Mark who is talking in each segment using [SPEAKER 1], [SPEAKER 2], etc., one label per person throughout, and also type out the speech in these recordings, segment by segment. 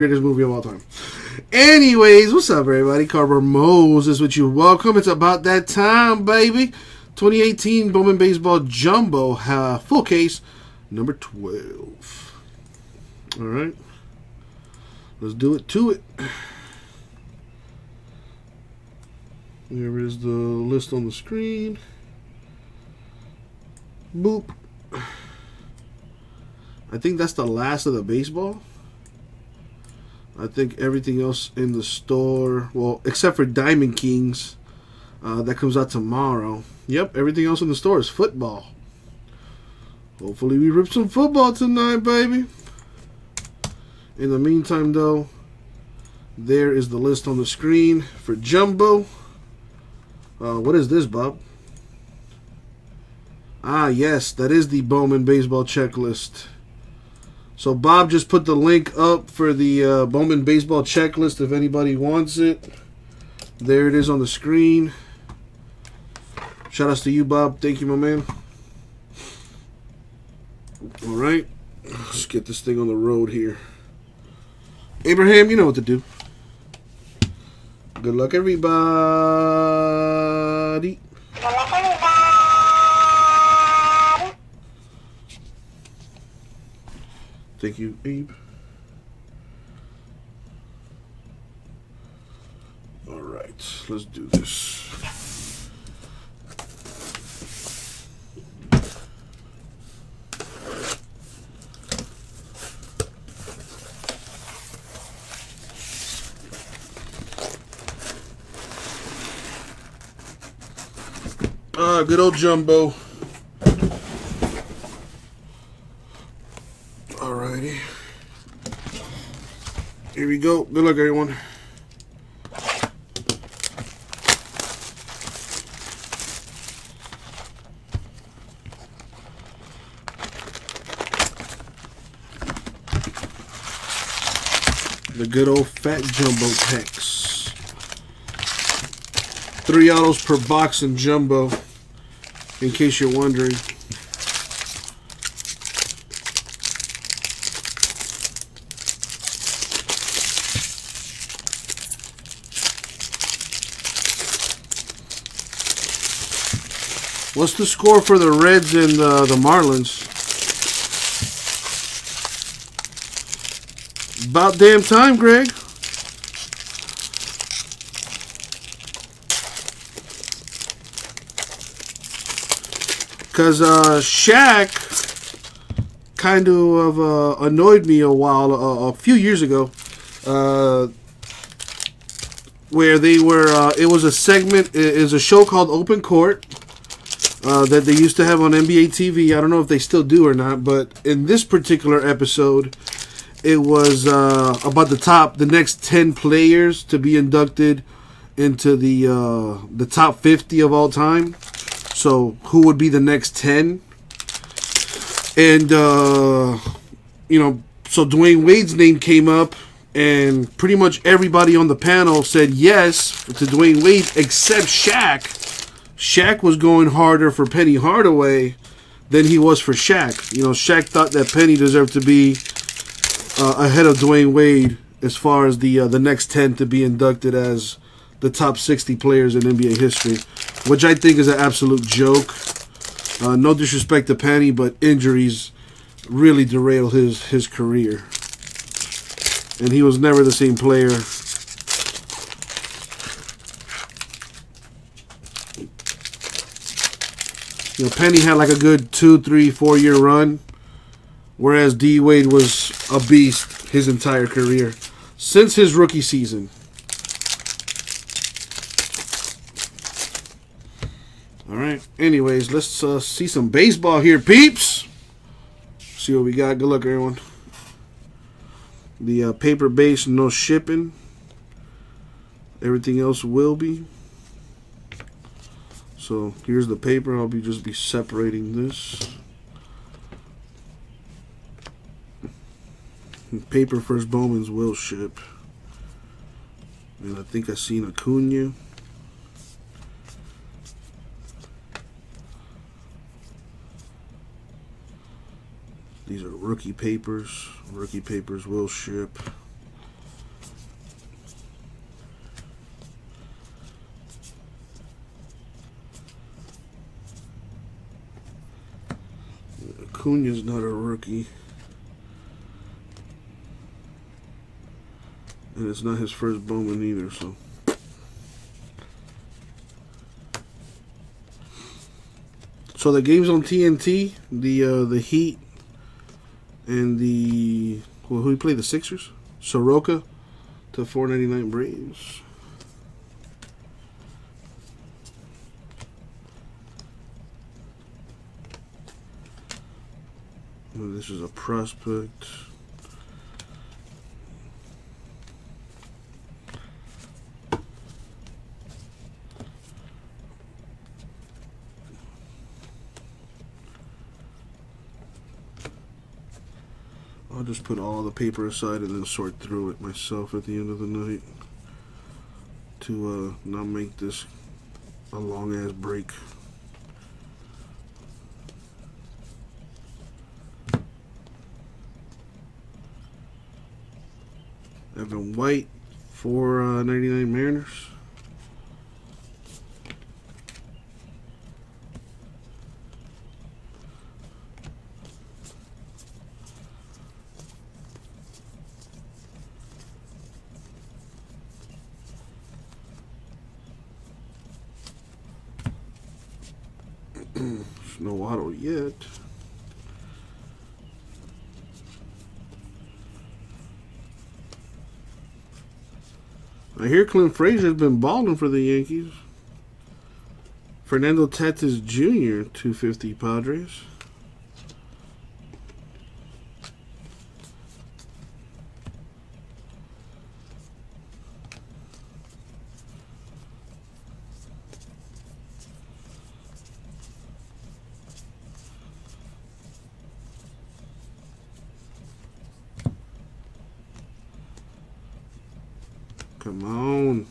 [SPEAKER 1] greatest movie of all time. Anyways, what's up, everybody? Carver Moses with you. Welcome. It's about that time, baby. 2018 Bowman Baseball Jumbo uh, full case, number 12. All right. Let's do it to it. There is the list on the screen. Boop. I think that's the last of the baseball. I think everything else in the store, well, except for Diamond Kings, uh, that comes out tomorrow. Yep, everything else in the store is football. Hopefully, we rip some football tonight, baby. In the meantime, though, there is the list on the screen for Jumbo. Uh, what is this, Bob? Ah, yes, that is the Bowman baseball checklist. So Bob just put the link up for the uh, Bowman baseball checklist if anybody wants it. There it is on the screen. Shout outs to you, Bob. Thank you, my man. All right, let's get this thing on the road here. Abraham, you know what to do. Good luck, everybody. Thank you, Abe. All right, let's do this. Ah, good old Jumbo. Here we go. Good luck, everyone. The good old fat jumbo packs. Three autos per box in jumbo, in case you're wondering. What's the score for the Reds and uh, the Marlins? About damn time, Greg. Because uh, Shaq kind of uh, annoyed me a while, uh, a few years ago, uh, where they were, uh, it was a segment, it is a show called Open Court uh, that they used to have on NBA TV. I don't know if they still do or not, but in this particular episode, it was uh, about the top, the next ten players to be inducted into the uh, the top fifty of all time. So who would be the next ten? And uh, you know, so Dwyane Wade's name came up, and pretty much everybody on the panel said yes to Dwyane Wade except Shaq. Shaq was going harder for Penny Hardaway than he was for Shaq. You know, Shaq thought that Penny deserved to be uh, ahead of Dwyane Wade as far as the uh, the next ten to be inducted as the top sixty players in NBA history, which I think is an absolute joke. Uh, no disrespect to Penny, but injuries really derailed his his career, and he was never the same player. You know, Penny had like a good two, three, four year run, whereas D Wade was a beast his entire career since his rookie season. All right. Anyways, let's uh, see some baseball here, peeps. See what we got. Good luck, everyone. The uh, paper base, no shipping. Everything else will be. So here's the paper. I'll be just be separating this. Paper first Bowman's will ship. And I think I seen Acuna. These are rookie papers. Rookie papers will ship. Acuna's not a rookie. And it's not his first Bowman either, so. So the games on TNT, the uh, the Heat and the well, who played the Sixers? Soroka to 499 Braves. This is a prospect. I'll just put all the paper aside and then sort through it myself at the end of the night to uh, not make this a long ass break. Evan White for uh, 99 Mariners. no auto yet. I hear Clint Frazier's been balling for the Yankees. Fernando Tatis Jr., 250 Padres. Come on.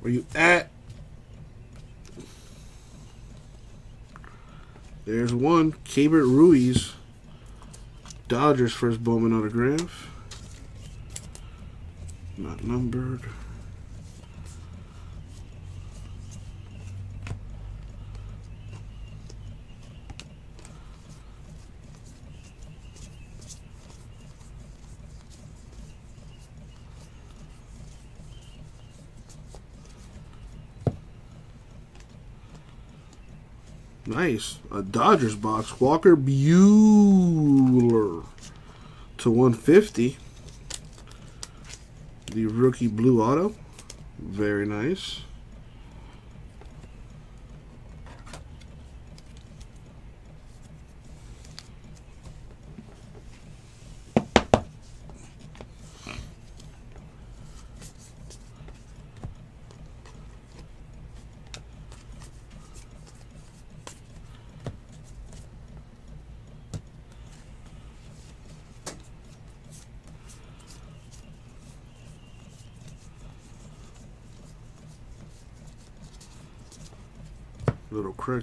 [SPEAKER 1] Where you at? There's one. Keibert Ruiz. Dodgers first Bowman autograph. Not numbered. Nice. A Dodgers box. Walker Buehler to 150. The rookie blue auto. Very nice.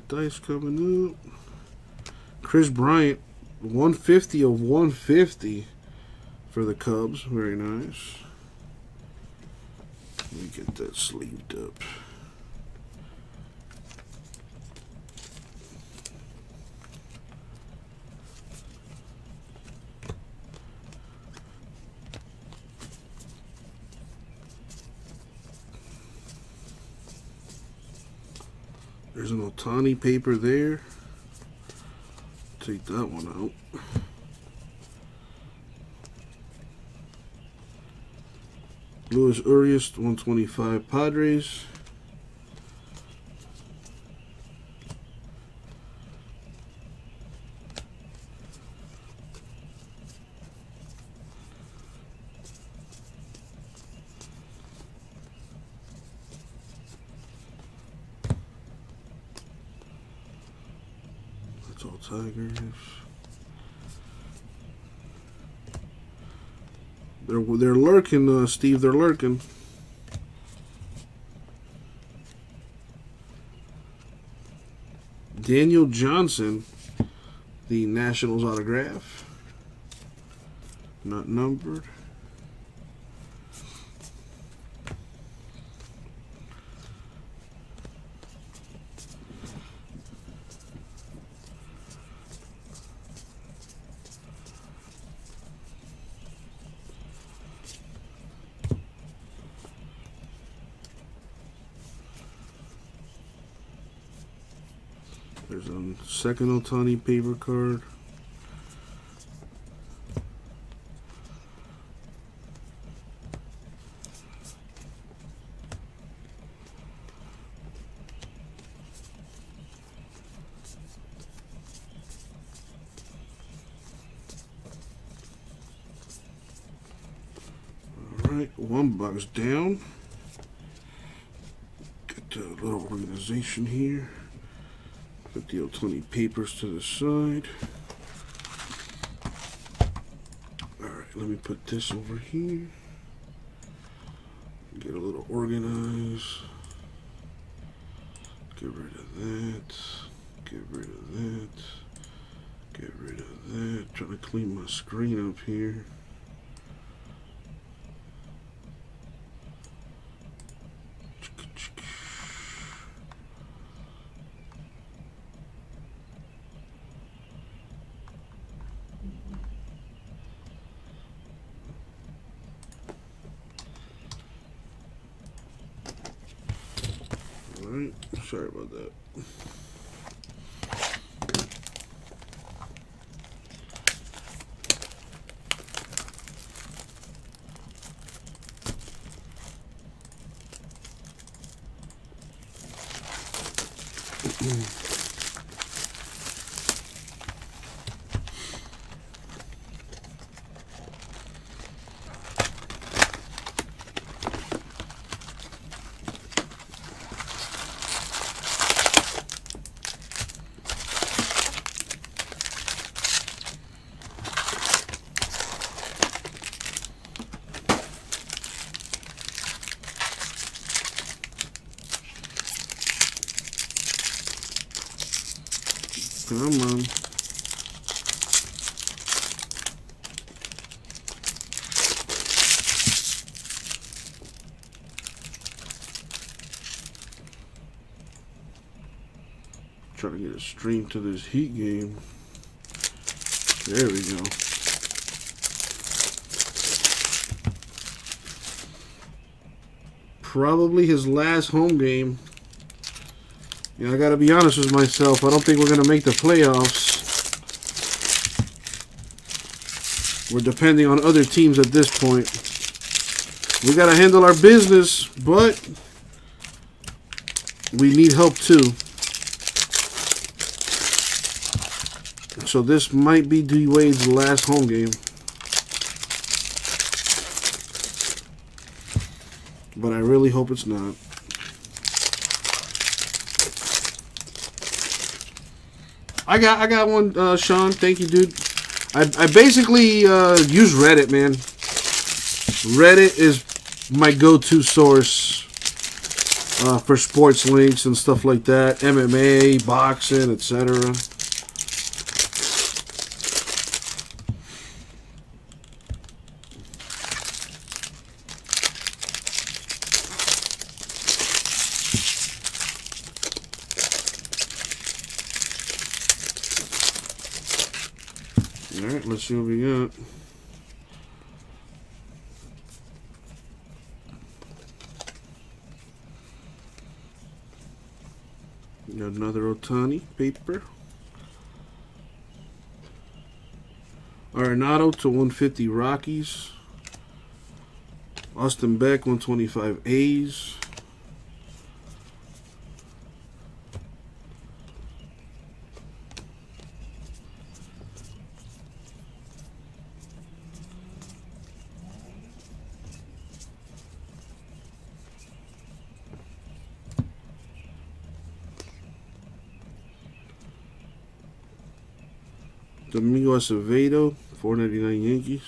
[SPEAKER 1] Little cracked ice coming up. Kris Bryant, 150 of 150 for the Cubs. Very nice. Let me get that sleeved up. There's an Ohtani paper there. Take that one out. Luis Urias, 125 Padres. Tigers. They're they're lurking, uh, Steve. They're lurking. Daniel Johnson, the Nationals autograph. Not numbered. There's a second Ohtani paper card. Alright, one box down. Get the little organization here. The Ohtani papers to the side. Alright, let me put this over here. Get a little organized. Get rid of that. Get rid of that. Get rid of that. Trying to clean my screen up here. Alright, sorry about that. Come on. Trying to get a stream to this Heat game. There we go. Probably his last home game. Yeah, I gotta be honest with myself. I don't think we're gonna make the playoffs. We're depending on other teams at this point. We gotta handle our business, but we need help too. So this might be D Wade's last home game. But I really hope it's not. I got I got one, uh, Sean. Thank you, dude. I, I basically uh, use Reddit, man. Reddit is my go-to source uh, for sports links and stuff like that, MMA, boxing, etc. All right, let's see what we got. Got another Ohtani paper. Arenado to 150 Rockies. Austin Beck 125 A's. Domingo Acevedo, 499 Yankees.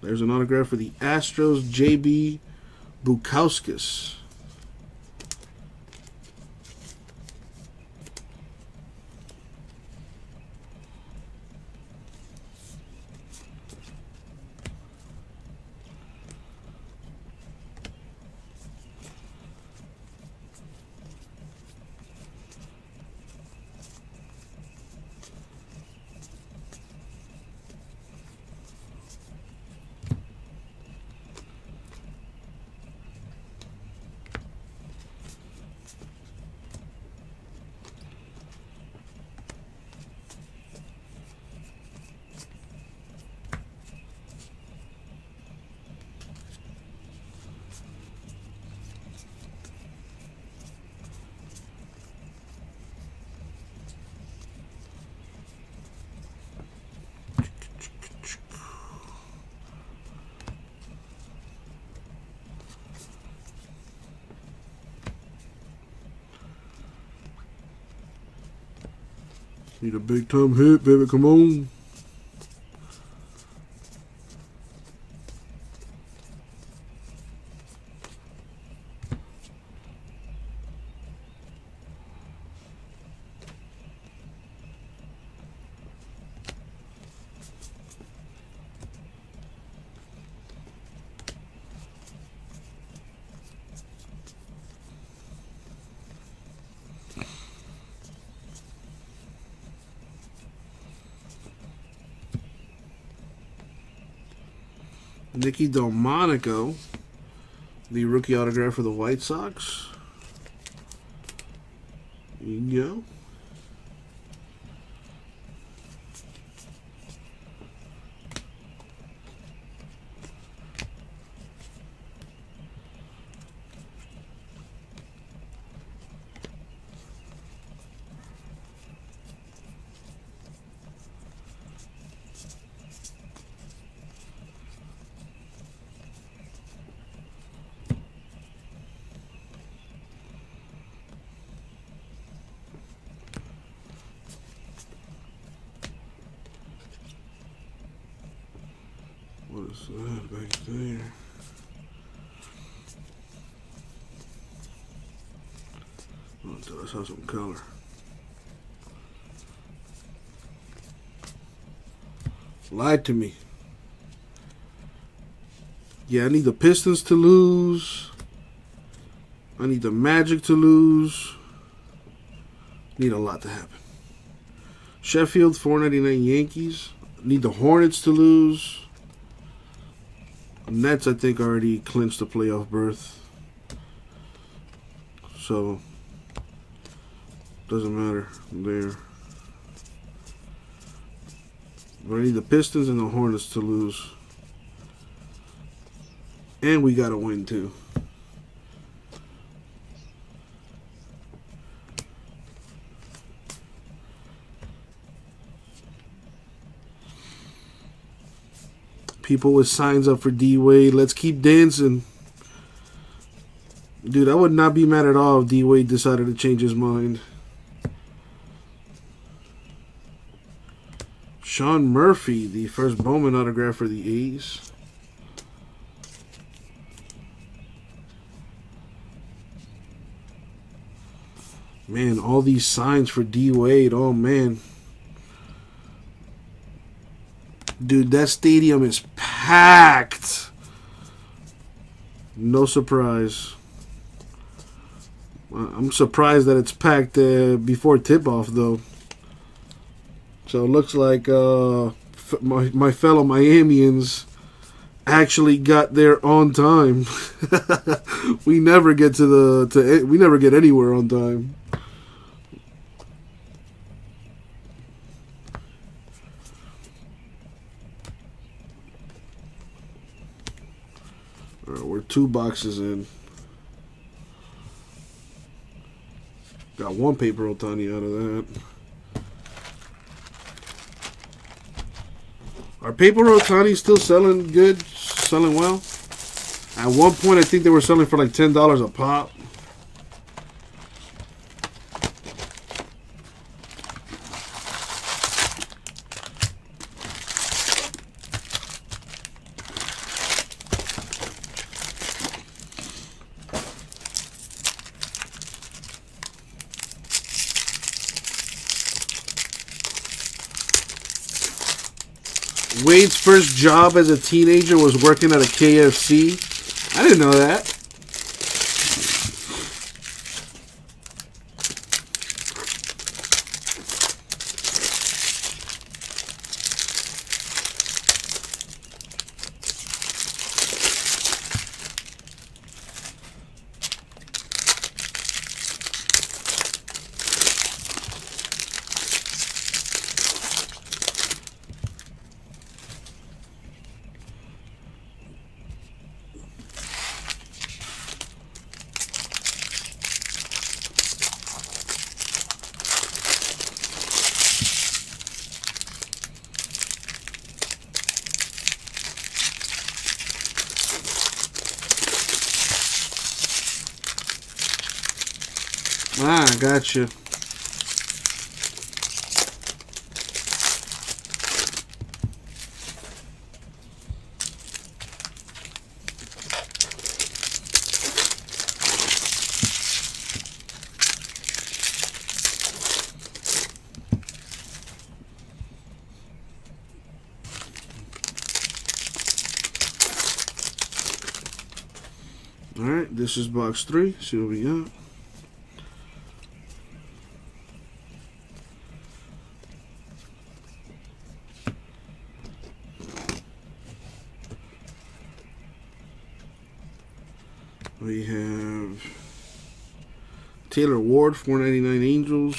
[SPEAKER 1] There's an autograph for the Astros, JB Bukauskas. Need a big time hit, baby. Come on. Nicky Delmonico, the rookie autograph for the White Sox. There you go. What is that back there? Oh, it does have some color. Lied to me. Yeah, I need the Pistons to lose. I need the Magic to lose. Need a lot to happen. Sheffield, 499 Yankees. Need the Hornets to lose. Nets, I think, already clinched the playoff berth. So, doesn't matter there. I need the Pistons and the Hornets to lose. And we got to win, too. People with signs up for D Wade. Let's keep dancing. Dude, I would not be mad at all if D Wade decided to change his mind. Sean Murphy, the first Bowman autograph for the A's. Man, all these signs for D Wade. Oh, man. Dude, that stadium is packed. No surprise. Uh, I'm surprised that it's packed uh, before tip-off, though. So it looks like uh, my, my fellow Miamians actually got there on time. we never get to the to we never get anywhere on time. We're two boxes in. Got one paper Ohtani out of that. Are paper Ohtani still selling good? Selling well? At one point, I think they were selling for like $10 a pop. Wade's first job as a teenager was working at a KFC. I didn't know that. Alright, this is box three. See what we got. Taylor Ward, 499 Angels.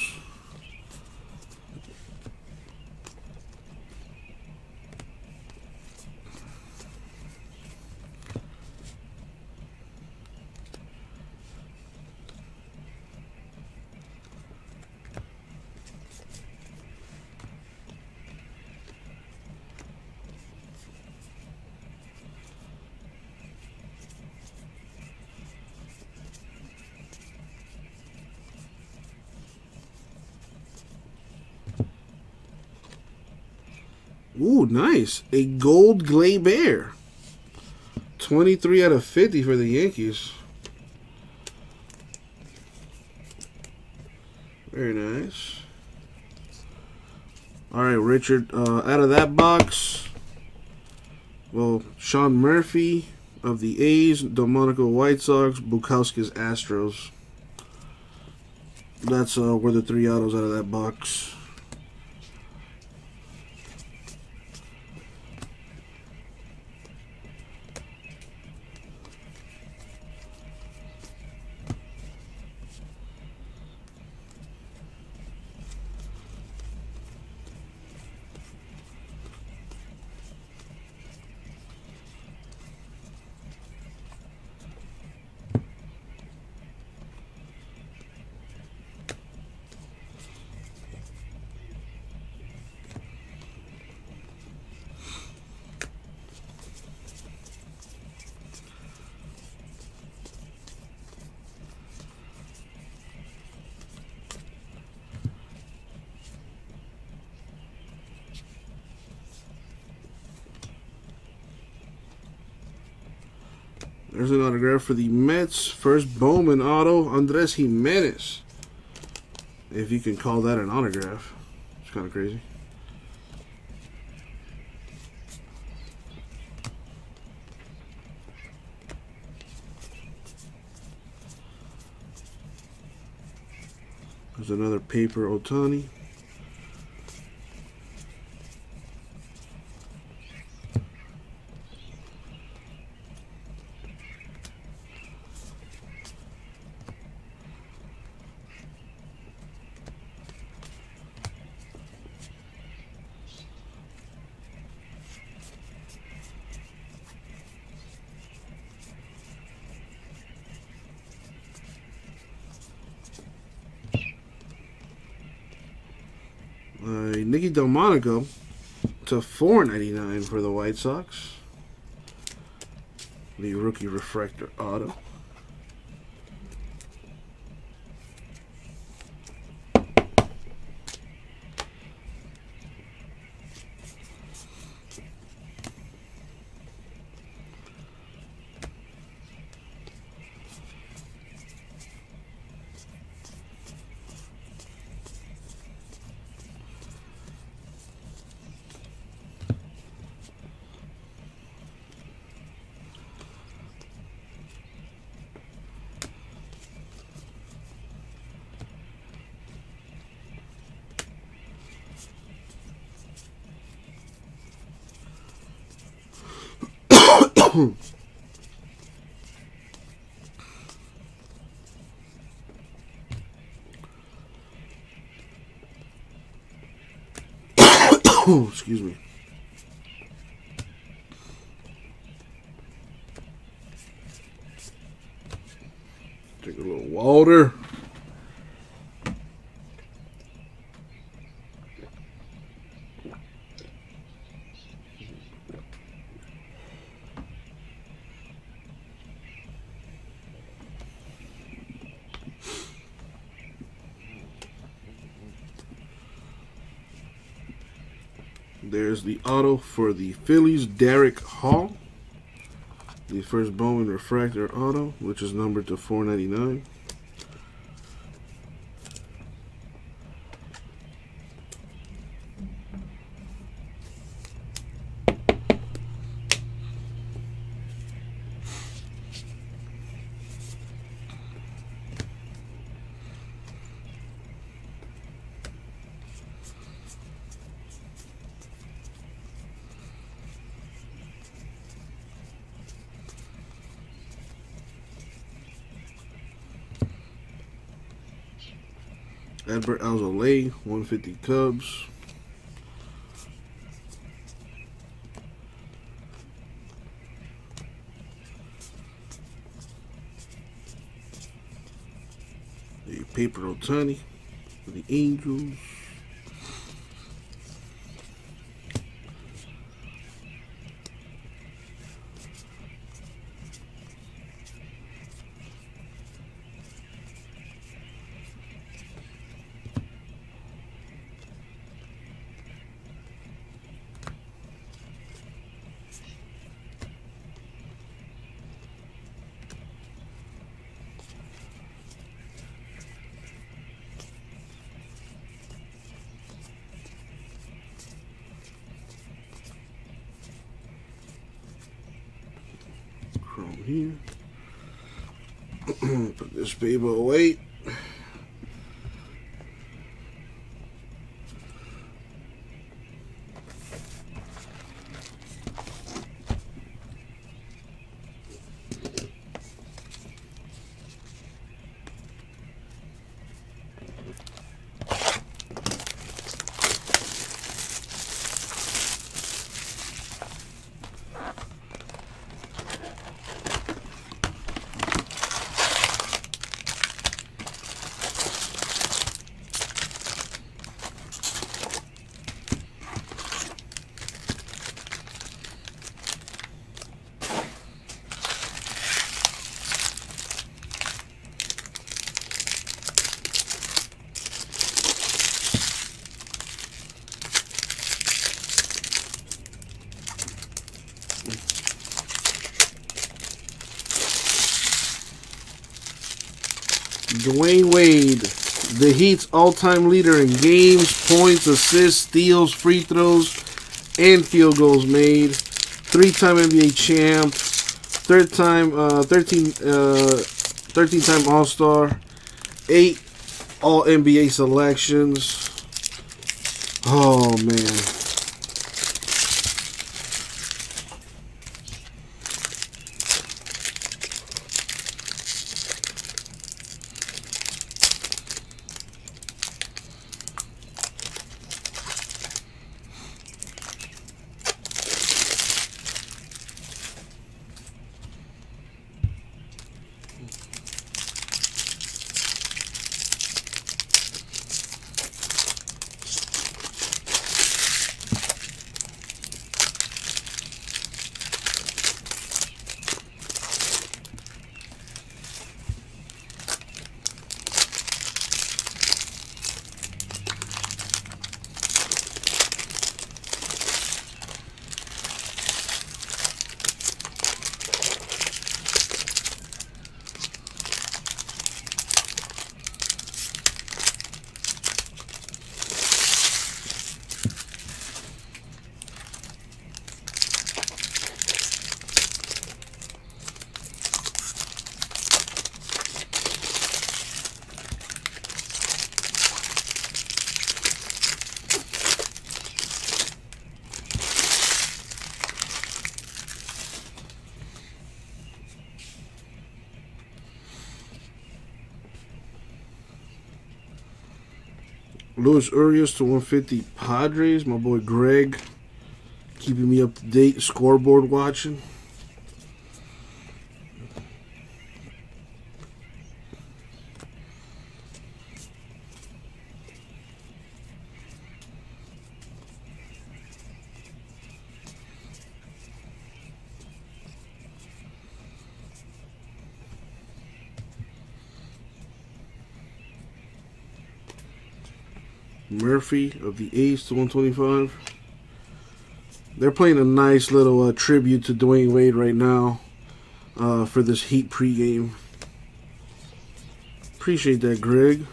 [SPEAKER 1] Nice. A gold Gleyber. 23 out of 50 for the Yankees. Very nice. All right, Richard. Uh, out of that box, well, Sean Murphy of the A's, Delmonico White Sox, Bukauskas Astros. That's uh, were the three autos out of that box. Autograph for the Mets. First Bowman auto, Andres Gimenez. If you can call that an autograph. It's kind of crazy. There's another paper Ohtani. Uh, Nicky Delmonico to 4.99 for the White Sox. The rookie refractor auto. Excuse me. Take a little water. There's the auto for the Phillies, Darick Hall. The first Bowman Refractor auto, which is numbered to 499. Adbert Alzolay, 150 Cubs. The Paper Ohtani for the Angels. Put this Dwyane Wade, the Heat's all-time leader in games, points, assists, steals, free throws, and field goals made. Three-time NBA champ, third-time, uh, 13, uh, 13-time All-Star, eight All-NBA selections. Oh man. Luis Urias to 150 Padres. My boy Greg keeping me up to date. Scoreboard watching. Murphy of the A's to 125. They're playing a nice little uh, tribute to Dwyane Wade right now uh, for this Heat pregame. Appreciate that, Greg.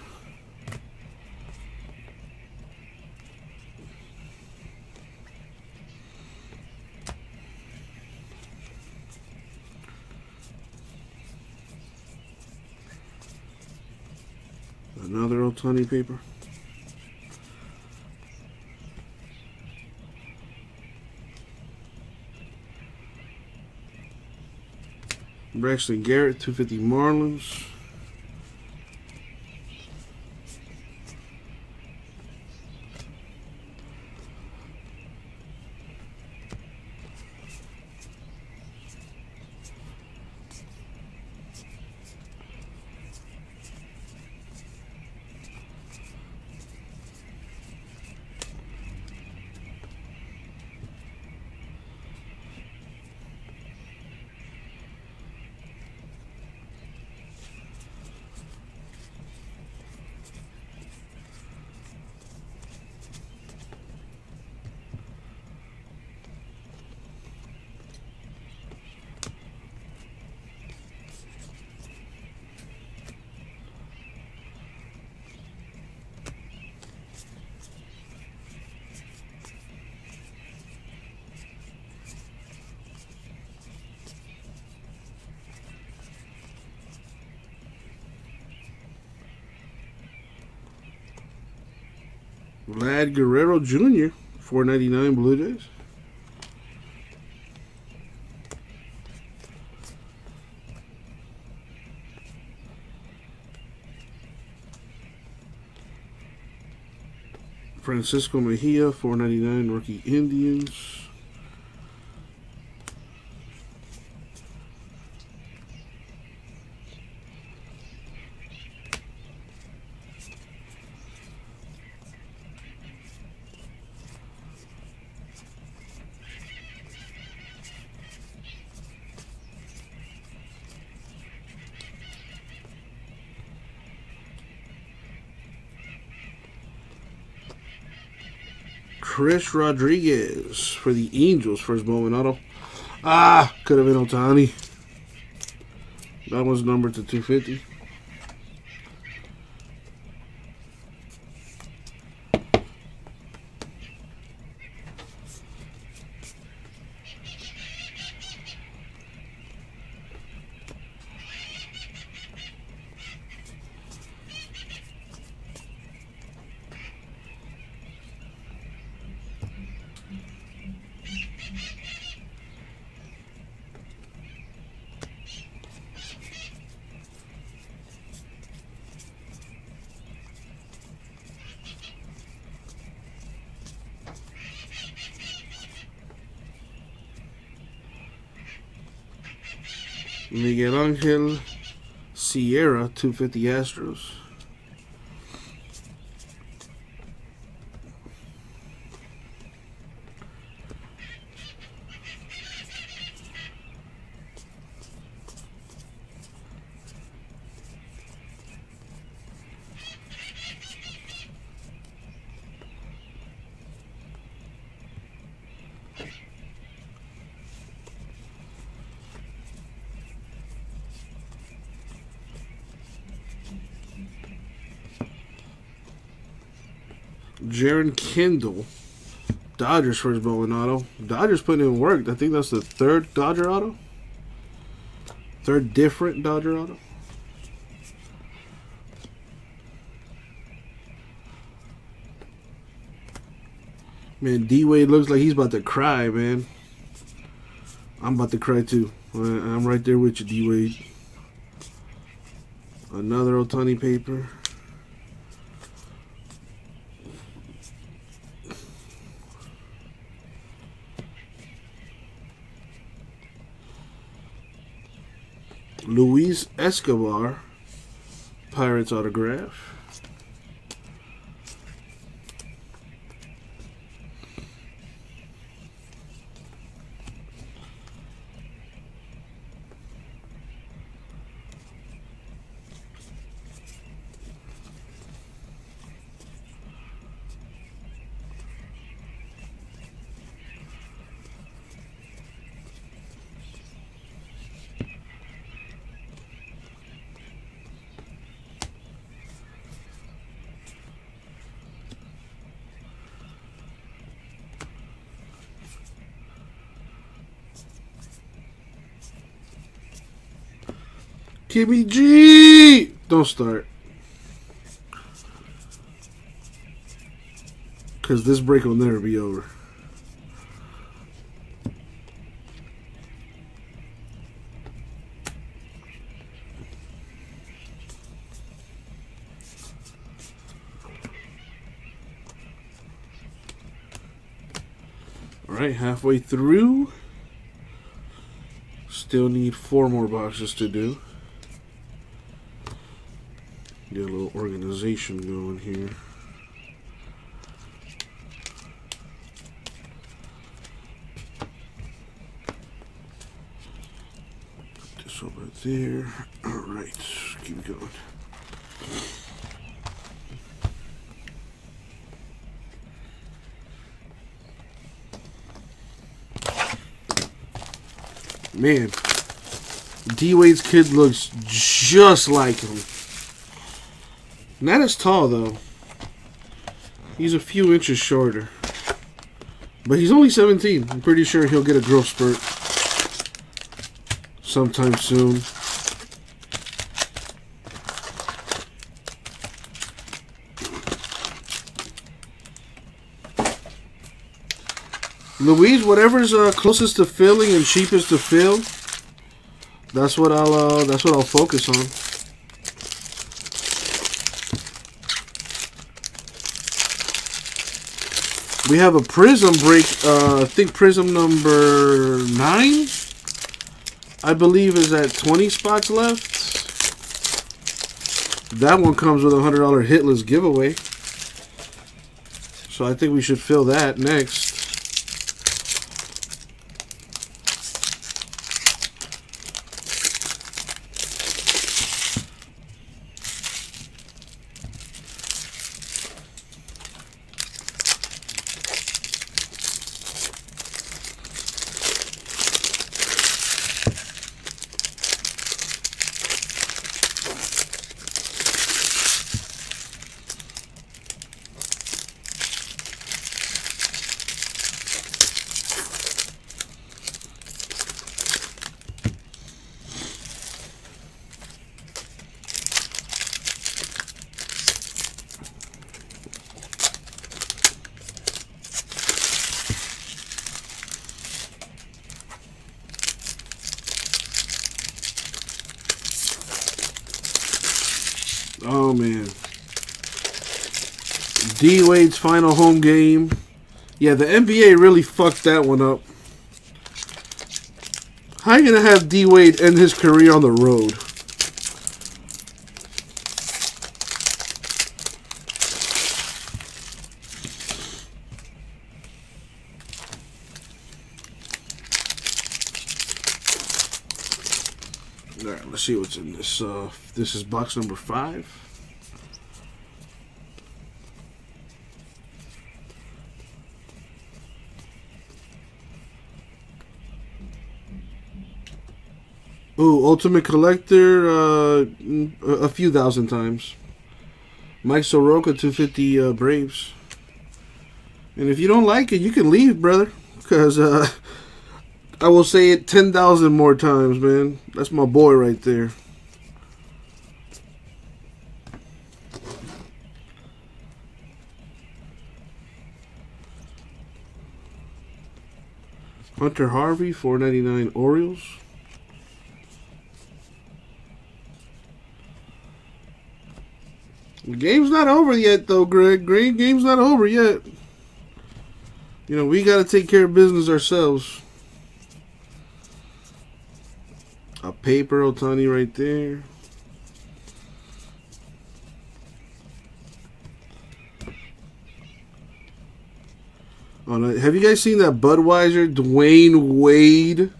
[SPEAKER 1] Another Ohtani paper. Braxton Garrett, 250 Marlins. Vlad Guerrero Jr. 499 Blue Jays. Francisco Mejia, 499 Rookie Indians. Chris Rodriguez for the Angels his Bowman auto. Ah, could have been Ohtani. That was numbered to 250. Angel Sierra, 250 Astros. Kendall, Dodgers first Bowman auto. Dodgers putting in work. I think that's the third Dodger auto. Third different Dodger auto. Man, D Wade looks like he's about to cry, man. I'm about to cry too. I'm right there with you, D Wade. Another Ohtani paper. Luis Escobar, Pirates autograph. Kimmy G! Don't start. Because this break will never be over. All right, halfway through. Still need four more boxes to do. Get a little organization going here. Put this over there. All right, keep going. Man, D Wade's kid looks just like him. Not as tall though. He's a few inches shorter. But he's only 17. I'm pretty sure he'll get a growth spurt sometime soon. Louise, whatever's uh, closest to filling and cheapest to fill, that's what I'll uh, that's what I'll focus on. We have a prism break. Uh, I think prism number nine. I believe is at 20 spots left. That one comes with a hundred dollar hitless giveaway. So I think we should fill that next. Oh man. D Wade's final home game. Yeah, the NBA really fucked that one up. How you gonna have D Wade end his career on the road? All right, let's see what's in this. Uh, this is box number five. Ultimate Collector, uh, a few thousand times. Mike Soroka, 250 uh, Braves. And if you don't like it, you can leave, brother. Because uh, I will say it 10,000 more times, man. That's my boy right there. Hunter Harvey, 499 Orioles. Game's not over yet, though, Greg. Greg, game's not over yet. You know, we got to take care of business ourselves. A paper Ohtani right there. Oh, no. Have you guys seen that Budweiser Dwyane Wade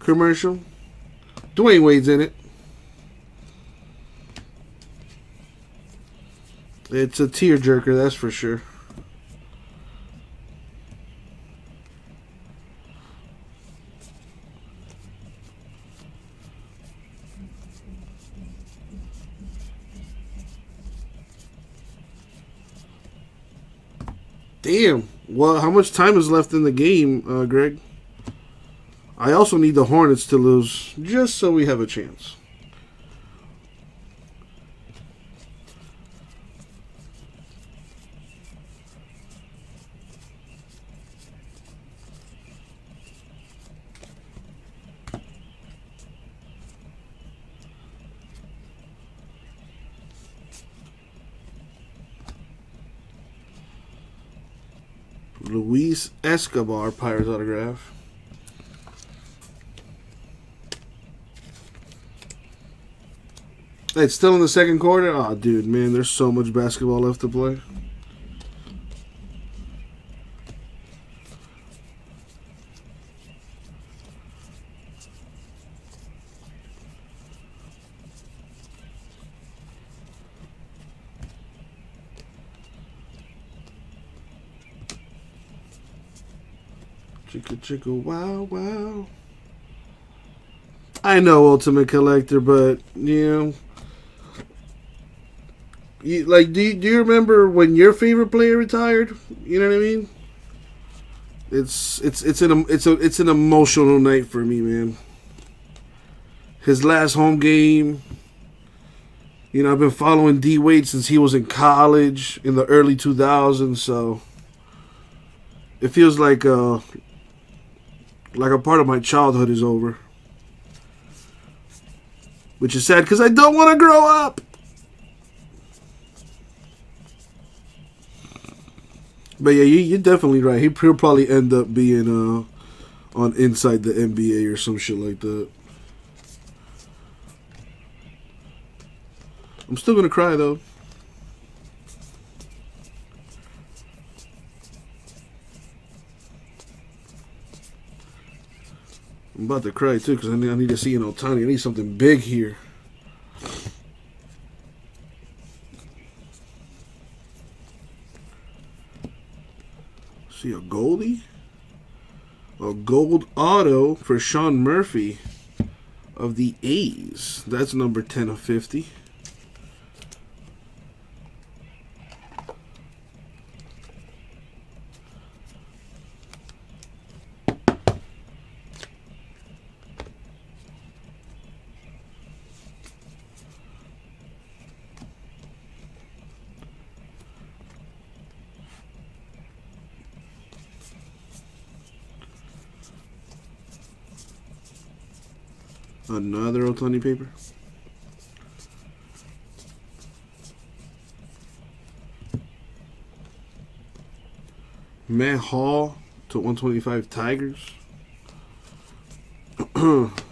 [SPEAKER 1] commercial? Dwyane Wade's in it. It's a tearjerker, that's for sure. Damn. Well, how much time is left in the game, uh, Greg? I also need the Hornets to lose, just so we have a chance. Luis Escobar Pirates autograph. It's still in the second quarter? Oh, dude, man, there's so much basketball left to play. Chicka wow wow. I know Ultimate Collector, but you know, you, like, do you, do you remember when your favorite player retired? You know what I mean? It's it's it's an it's a it's an emotional night for me, man. His last home game. You know, I've been following D Wade since he was in college in the early 2000s, so it feels like uh like a part of my childhood is over. Which is sad because I don't want to grow up. But yeah, you, are definitely right. He, will probably end up being uh, on Inside the NBA or some shit like that. I'm still gonna cry though. About to cry too because I need, I need to see an Ohtani. I need something big here. See a Goldie? A gold auto for Sean Murphy of the A's. That's number 10 of 50. Ohtani paper. Matt Hall to 125 Tigers.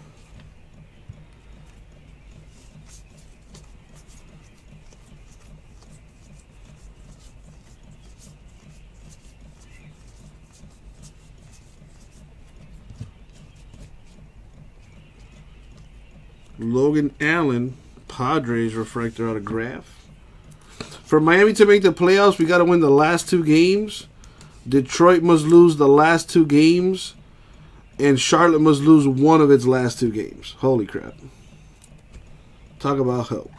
[SPEAKER 1] Logan Allen, Padres refractor autograph. For Miami to make the playoffs, we got to win the last two games. Detroit must lose the last two games. And Charlotte must lose one of its last two games. Holy crap. Talk about help.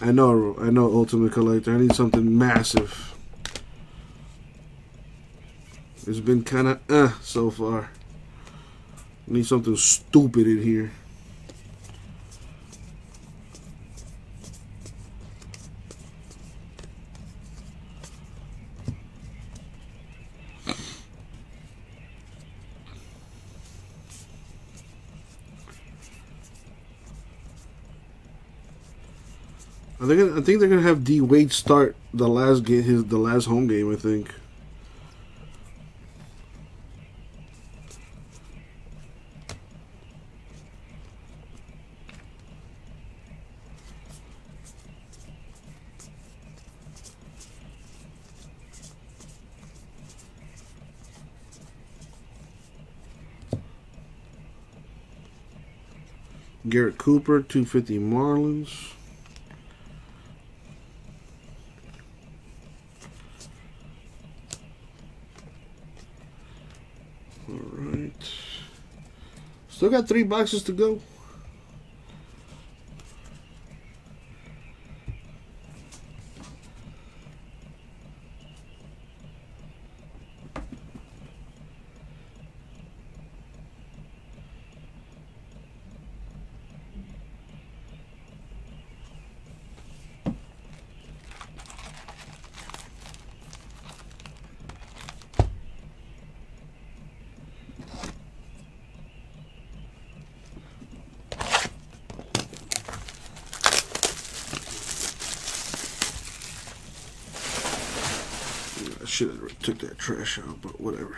[SPEAKER 1] I know, I know, Ultimate Collector. I need something massive. It's been kind of uh so far. Need something stupid in here. I think I think they're gonna have D Wade start the last game, his the last home game. I think. Garrett Cooper, 250 Marlins. All right. Still got three boxes to go. should have took that trash out, but whatever.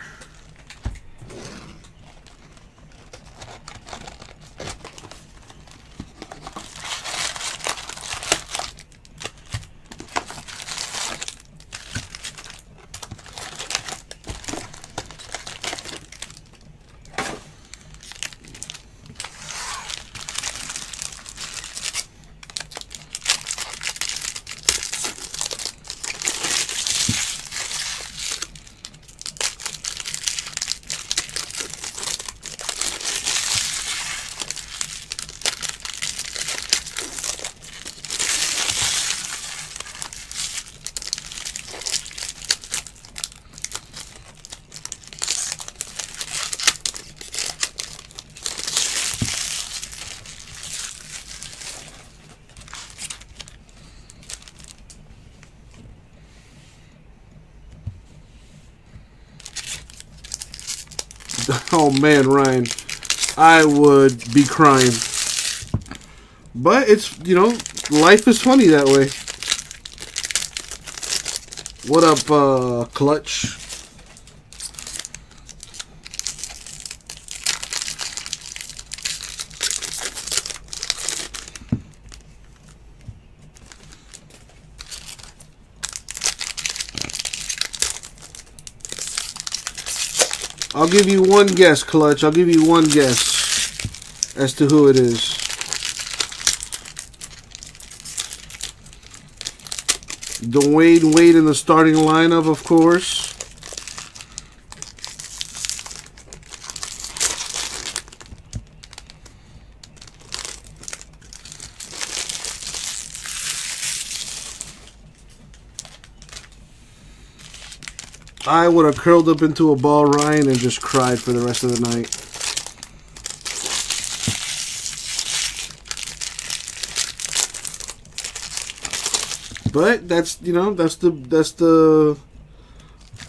[SPEAKER 1] Oh man, Ryan, I would be crying. But it's you know, life is funny that way. What up, uh, Clutch? Give you one guess, Clutch. I'll give you one guess as to who it is. Dwyane Wade in the starting lineup, of course. I would have curled up into a ball, Ryan, and just cried for the rest of the night. But that's you know that's the that's the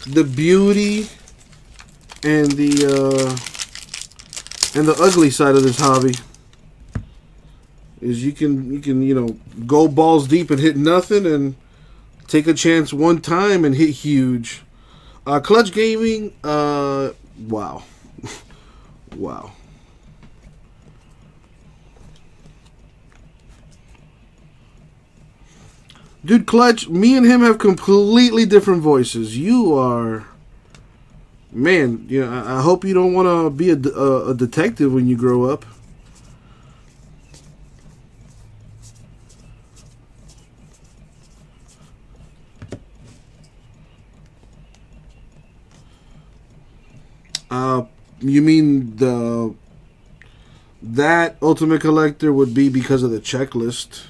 [SPEAKER 1] the beauty and the uh, and the ugly side of this hobby is you can you can you know go balls deep and hit nothing and take a chance one time and hit huge. Uh, Clutch Gaming, uh, wow. wow. Dude, Clutch, me and him have completely different voices. You are. Man, you know, I hope you don't want to be a, a, a detective when you grow up. Uh, you mean the that Ultimate Collector would be because of the checklist.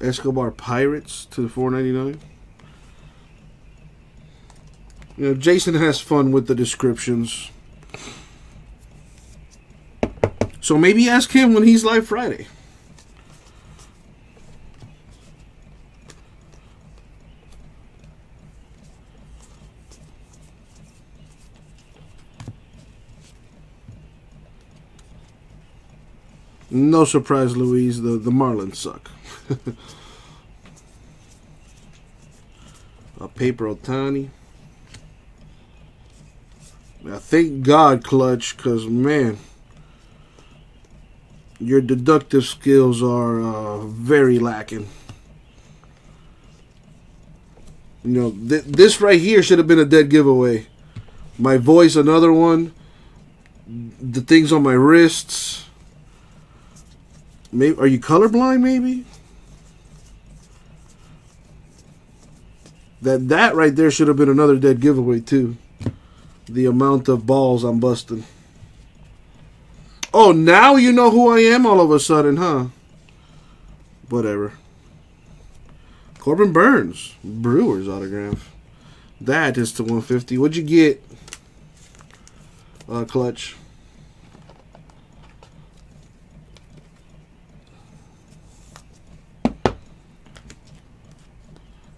[SPEAKER 1] Escobar Pirates to the 499. You know, Jason has fun with the descriptions. So maybe ask him when he's live Friday. No surprise, Louise. The the Marlins suck. A paper Ohtani. Now, thank God, Clutch, because, man, your deductive skills are uh, very lacking. You know, th this right here should have been a dead giveaway. My voice, another one. The things on my wrists. Maybe are you colorblind? Maybe that that right there should have been another dead giveaway too. The amount of balls I'm busting. Oh, now you know who I am all of a sudden, huh? Whatever. Corbin Burnes, Brewers autograph. That is to 150. What'd you get? Uh, clutch.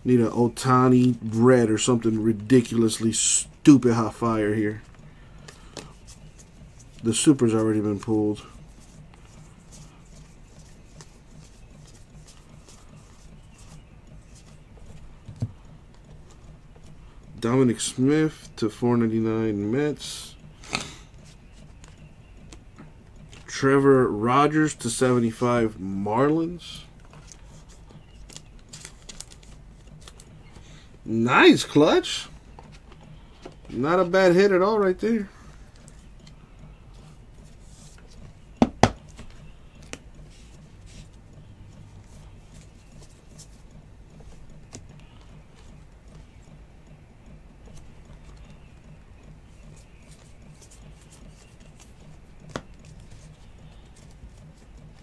[SPEAKER 1] Need an Ohtani red or something ridiculously stupid hot fire here. The super's already been pulled. Dominic Smith to 499 Mets. Trevor Rogers to 75 Marlins. Nice clutch. Not a bad hit at all right there.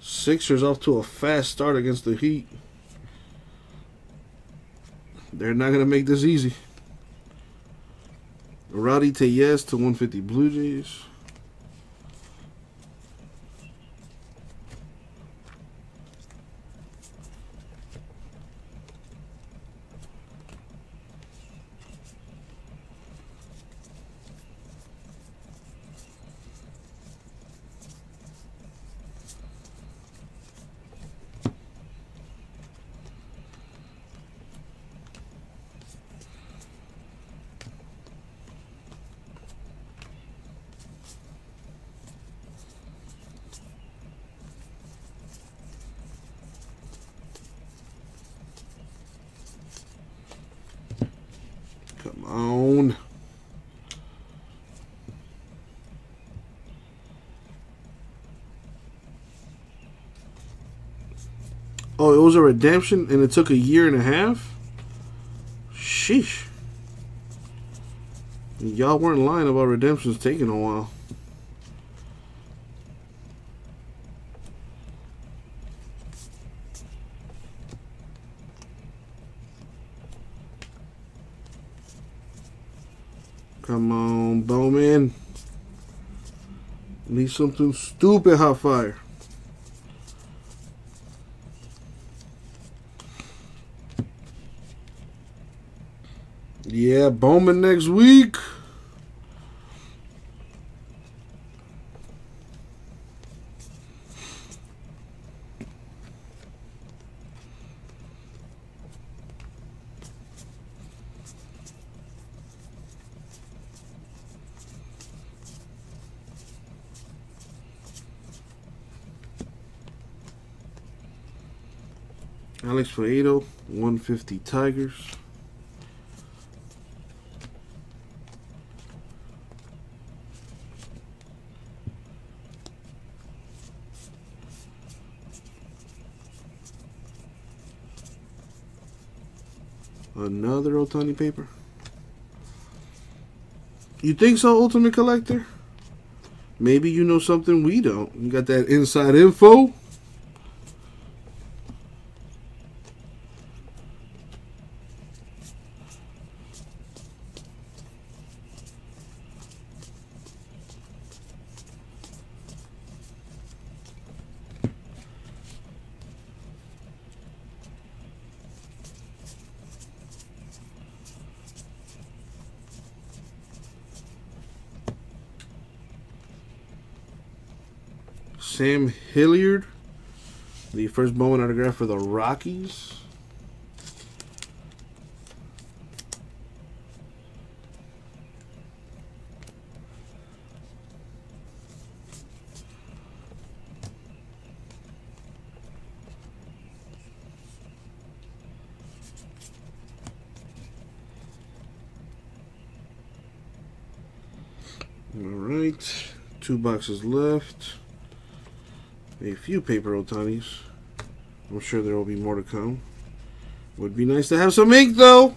[SPEAKER 1] Sixers off to a fast start against the Heat. They're not going to make this easy. Rowdy Tellez to 150 Blue Jays. Oh, it was a redemption and it took a year and a half? Sheesh. Y'all weren't lying about redemptions taking a while. Come on, Bowman. Need something stupid hot fire. Bowman next week. Alex Faedo, 150 Tigers. Ohtani paper. You think so, Ultimate Collector? Maybe you know something we don't. You got that inside info? Sam Hilliard, the first Bowman autograph for the Rockies. All right, two boxes left a few paper Ohtanis. I'm sure there will be more to come. Would be nice to have some ink, though.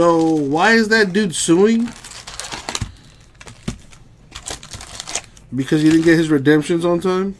[SPEAKER 1] So why is that dude suing? Because he didn't get his redemptions on time?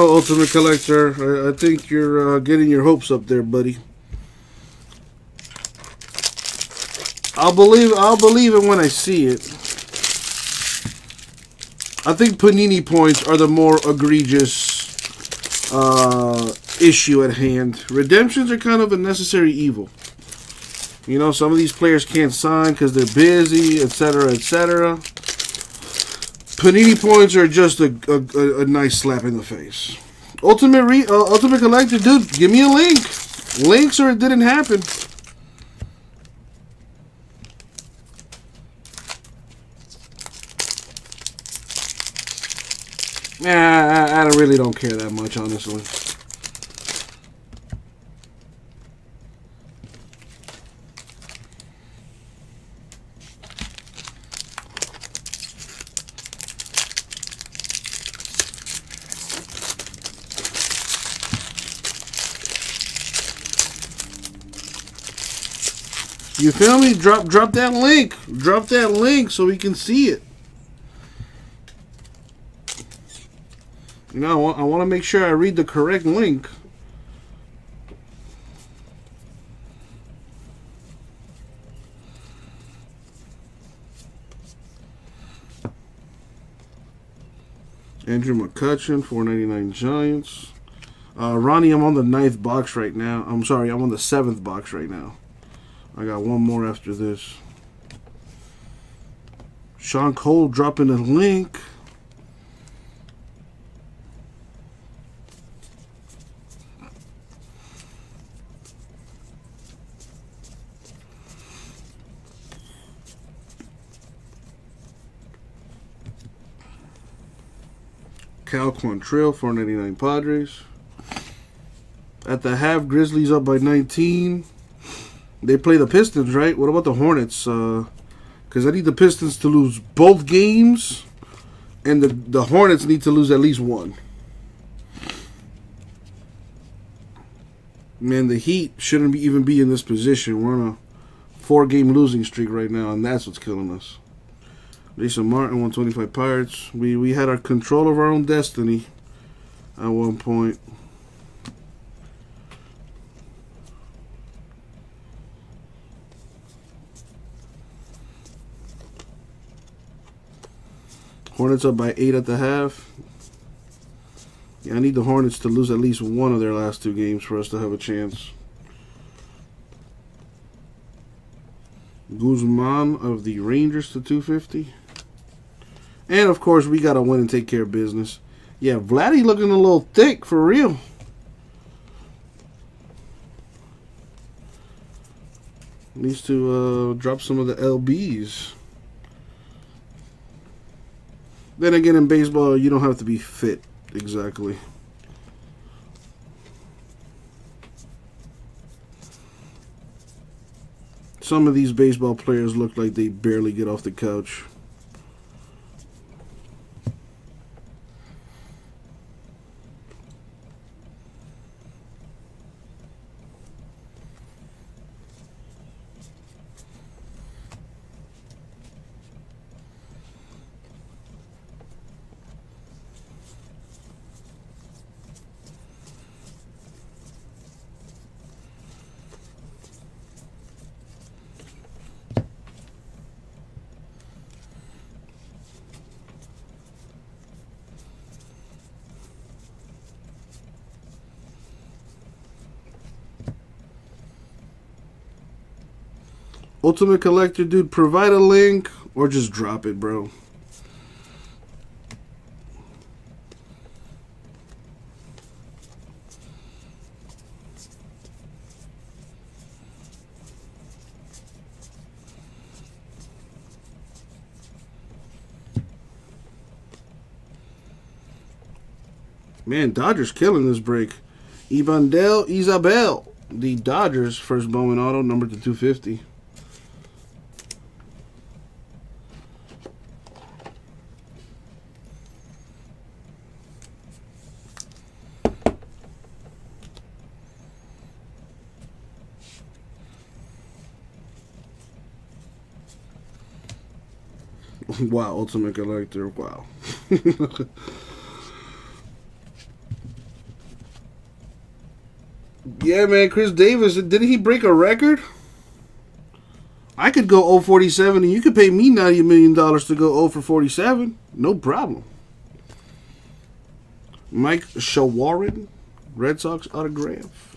[SPEAKER 1] Ultimate Collector. I, I think you're uh, getting your hopes up there, buddy. I'll believe I'll believe it when I see it. I think Panini points are the more egregious uh, issue at hand. Redemptions are kind of a necessary evil. You know, some of these players can't sign because they're busy, etc., etc. Panini points are just a, a, a nice slap in the face. Ultimate re uh, Ultimate Collector, dude, give me a link. Links or it didn't happen. Yeah, I, I really don't care that much, honestly. You feel me? Drop drop that link. Drop that link so we can see it. You know, I want, to make sure I read the correct link. Andrew McCutchen, 499 Giants. Uh, Ronnie, I'm on the ninth box right now. I'm sorry, I'm on the seventh box right now. I got one more after this. Sean Cole dropping a link. Cal Quantrill, 499 Padres. At the half, Grizzlies up by 19. They play the Pistons, right? What about the Hornets? Because uh, I need the Pistons to lose both games, and the, the Hornets need to lose at least one. Man, the Heat shouldn't be, even be in this position. We're on a four-game losing streak right now, and that's what's killing us. Jason Martin, 125 Pirates. We we had our control of our own destiny at one point. Hornets up by eight at the half. Yeah, I need the Hornets to lose at least one of their last two games for us to have a chance. Guzman of the Rangers to 250. And of course, we got to win and take care of business. Yeah, Vladdy looking a little thick for real. Needs to uh, drop some of the LBs. Then again, in baseball, you don't have to be fit exactly. Some of these baseball players look like they barely get off the couch. Ultimate Collector, dude, provide a link or just drop it, bro. Man, Dodgers killing this break. Ibandel Isabel, the Dodgers first Bowman auto, number to 250. Wow, Ultimate Collector, wow. yeah, man, Chris Davis, didn't he break a record? I could go 047 and you could pay me $90 million to go 0 for 47. No problem. Mike Shawaryn, Red Sox autograph.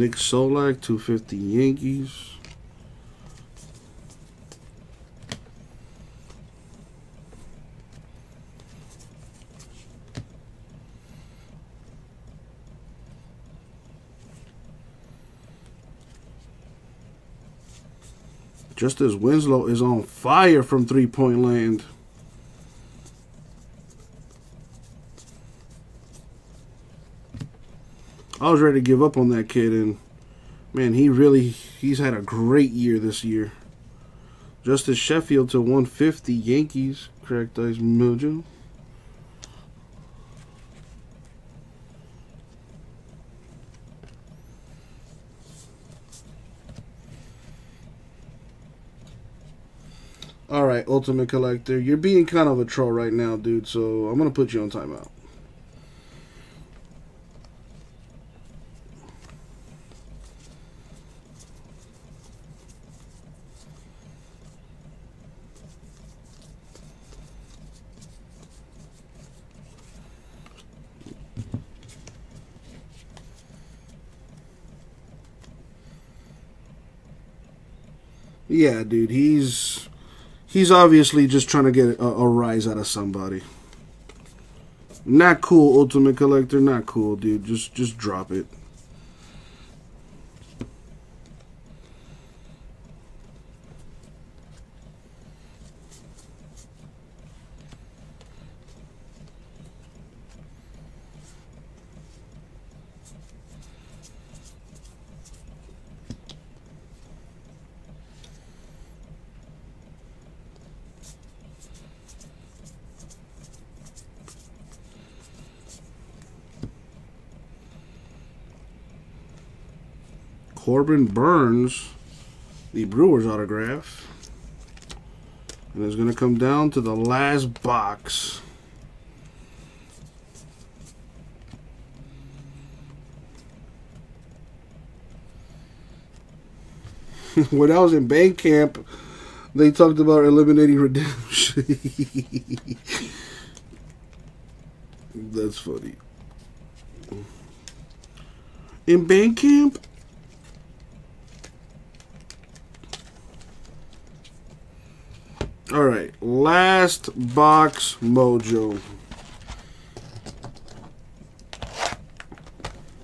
[SPEAKER 1] Nick Solak, 250 Yankees. Justice Winslow is on fire from three point land. I was ready to give up on that kid, and man, he really he's had a great year this year. Justus Sheffield to 150 Yankees, Cracked Ice Mojo. All right, Ultimate Collector, you're being kind of a troll right now, dude. So I'm gonna put you on timeout. Yeah, dude, he's he's obviously just trying to get a, a rise out of somebody. Not cool, Ultimate Collector. Not cool, dude. Just just drop it. Corbin Burnes, the Brewers autograph. And it's going to come down to the last box. when I was in bank camp, they talked about eliminating redemption. That's funny. In bank camp, All right, last box mojo.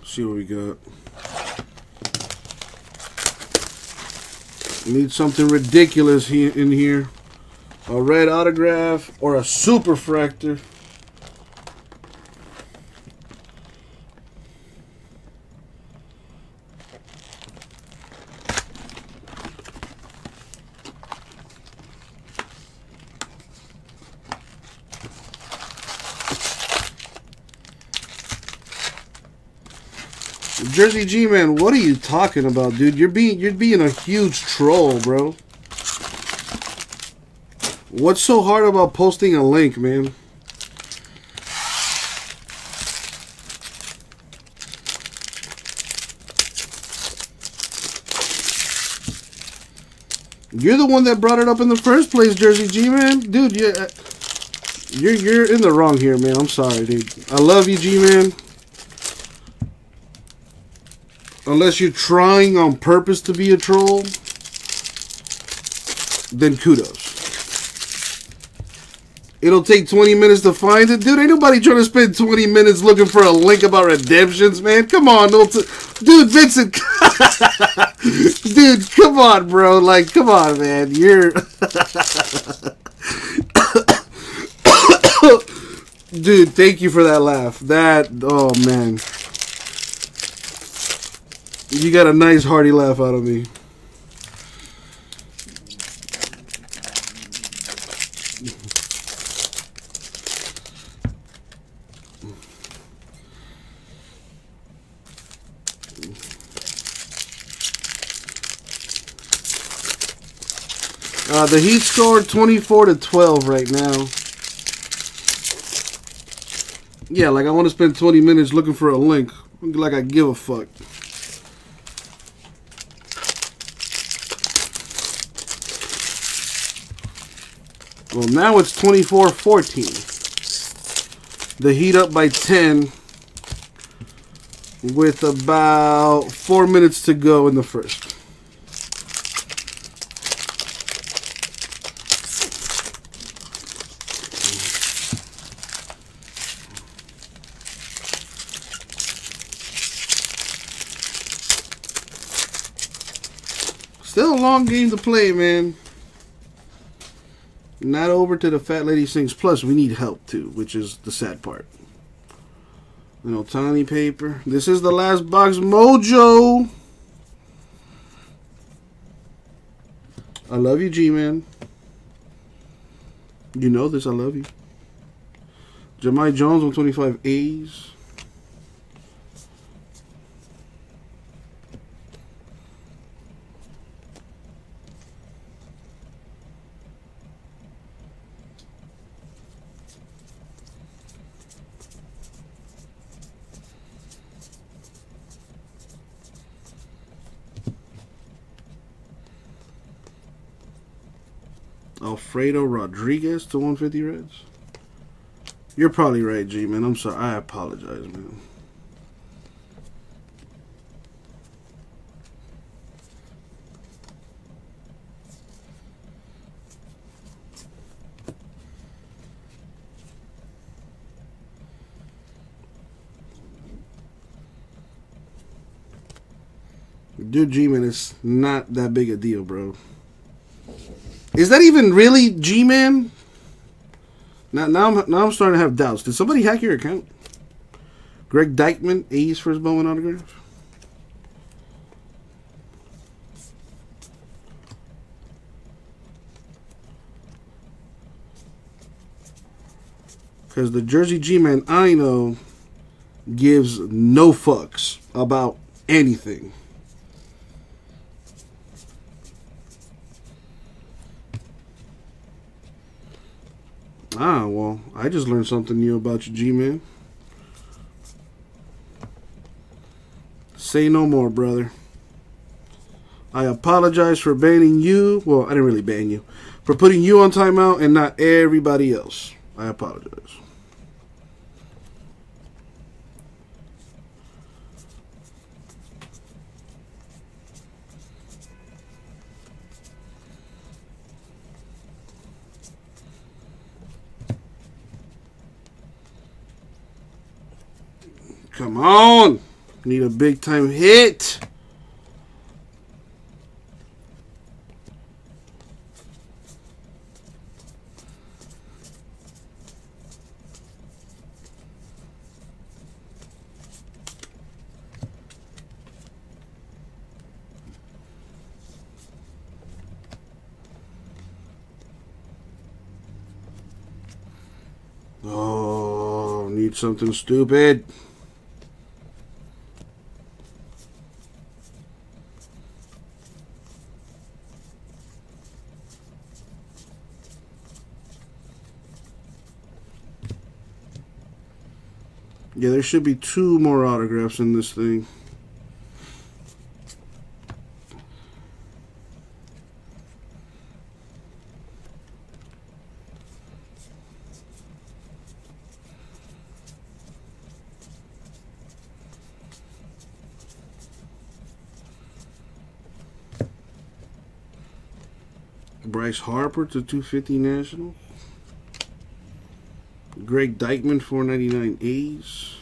[SPEAKER 1] see what we got. Need something ridiculous here in here. A red autograph or a super fractor. Jersey G man, what are you talking about, dude? You're being you're being a huge troll, bro. What's so hard about posting a link, man? You're the one that brought it up in the first place, Jersey G man. Dude, uh, you're you're in the wrong here, man. I'm sorry, dude. I love you, G man. Unless you're trying on purpose to be a troll, then kudos. It'll take 20 minutes to find it. Dude, ain't nobody trying to spend 20 minutes looking for a link about redemptions, man. Come on, dude, Vincent. dude, come on, bro. Like, come on, man. You're. dude, thank you for that laugh. That, oh, man. You got a nice hearty laugh out of me. Uh, the Heat scored 24 to 12 right now. Yeah, like I want to spend 20 minutes looking for a link. Like I give a fuck. Well, now it's 24-14. The Heat up by 10. with about four minutes to go in the first. Still a long game to play, man. Not over to the Fat Lady Sings. Plus, we need help too, which is the sad part. Know, tiny paper. This is the last box, Mojo. I love you, G-Man. You know this. I love you. Jahmai Jones on 25 A's. Alfredo Rodriguez to 150 Reds. You're probably right, G man. I'm sorry. I apologize, man. Dude, G-Man, it's not that big a deal, bro. Is that even really G-Man? Now, now, I'm, now I'm starting to have doubts. Did somebody hack your account? Greg Deichmann, A's for his Bowman autograph. Because the Jersey G-Man I know gives no fucks about anything. Ah, well, I just learned something new about you, G-Man. Say no more, brother. I apologize for banning you. Well, I didn't really ban you. For putting you on timeout and not everybody else. I apologize. Come on. Need a big time hit. Oh, need something stupid. Yeah, there should be two more autographs in this thing. Bryce Harper to 250 National. Greg Deichmann, 499 A's.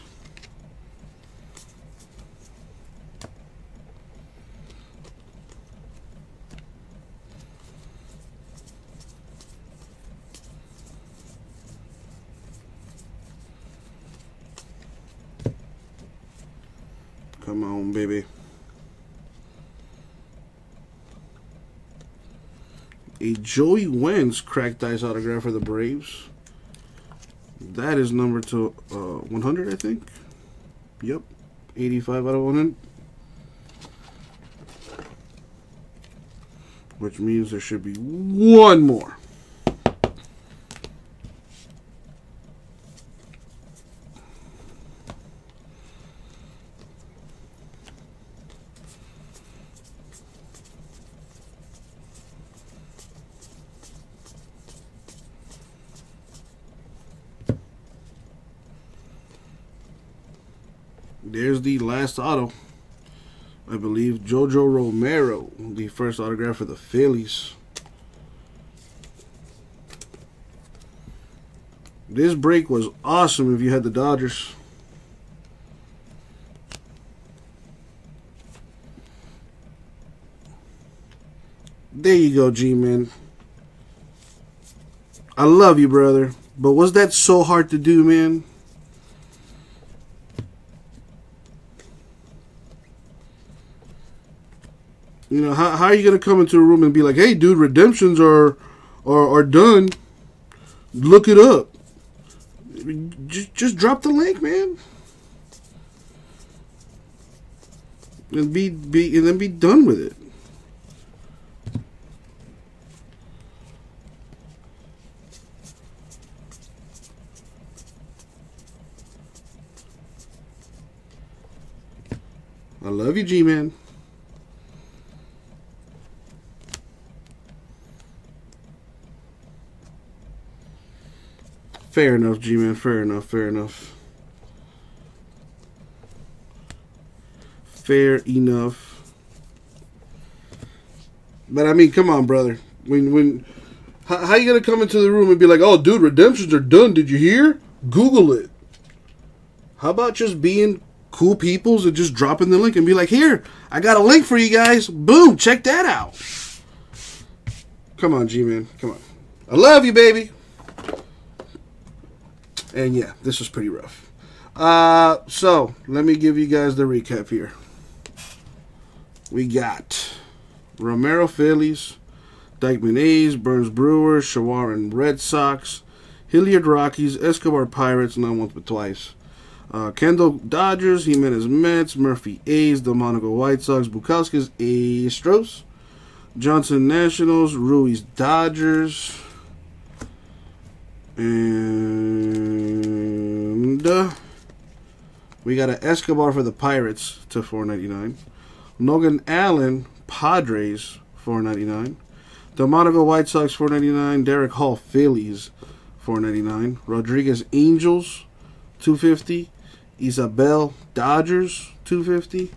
[SPEAKER 1] Come on, baby. A Joey Wentz cracked ice autograph for the Braves. That is number to uh, 100, I think. Yep. 85 out of 100. Which means there should be one more. Auto. I believe Jojo Romero, the first autograph for the Phillies. This break was awesome if you had the Dodgers. There you go, G-Man. I love you, brother. But was that so hard to do, man? You know, how, how are you going to come into a room and be like, hey, dude, redemptions are, are, are done. Look it up. Just, just drop the link, man. And be, be and then be done with it. I love you, G-Man. Fair enough, G-Man. Fair enough. Fair enough. Fair enough. But I mean, come on, brother. When when how, how you gonna come into the room and be like, "Oh, dude, redemptions are done. Did you hear? Google it." How about just being cool peoples and just dropping the link and be like, "Here, I got a link for you guys. Boom, check that out." Come on, G-Man. Come on. I love you, baby. And yeah, this was pretty rough. Uh, so, let me give you guys the recap here. We got Romero Phillies, Deichmann A's, Burnes Brewers, Shawaryn Red Sox, Hilliard Rockies, Escobar Pirates, not once but twice. Uh, Kendall Dodgers, Jimenez Mets, Murphy A's, Delmonico White Sox, Bukauskas Astros, Johnson Nationals, Ruiz Dodgers, and uh, we got an Escobar for the Pirates to 4.99. Logan Allen Padres 4.99. Delmonico White Sox 4.99. Darick Hall Phillies 4.99. Rodriguez Angels 250. Isabel Dodgers 250.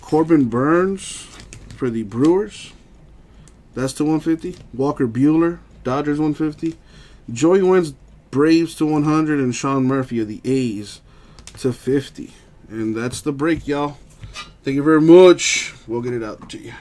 [SPEAKER 1] Corbin Burnes for the Brewers. That's to 150. Walker Buehler Dodgers 150. Joey Wentz Braves to 100 and Sean Murphy of the A's to 50. And that's the break, y'all. Thank you very much. We'll get it out to you.